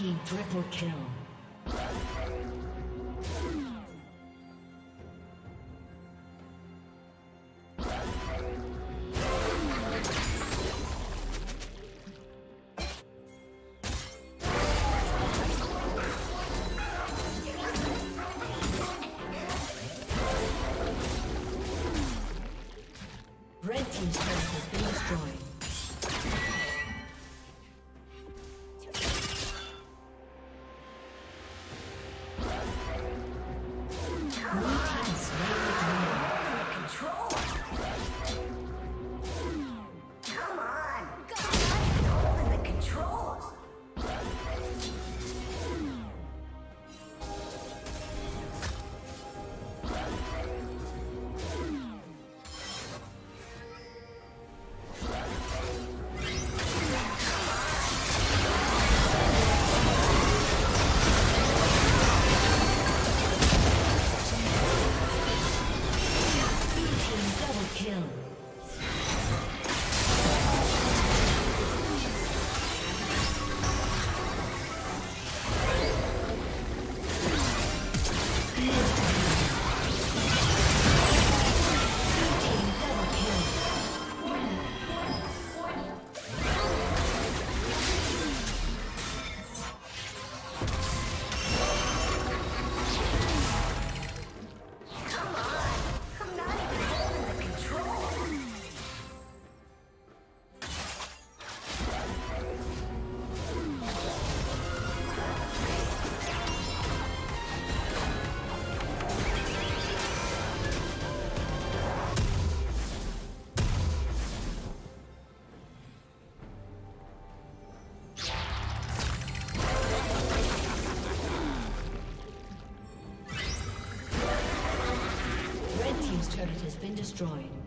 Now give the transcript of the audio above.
Team triple kill. Has been destroyed.